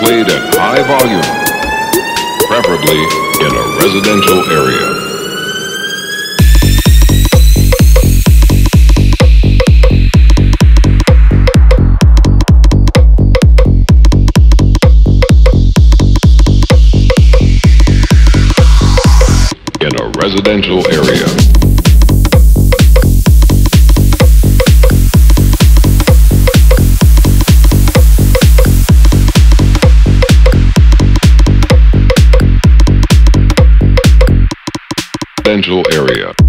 played at high volume, preferably in a residential area. In a residential area. Residential area.